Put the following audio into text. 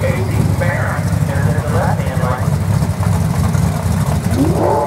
Casey Baron, and in the left hand line.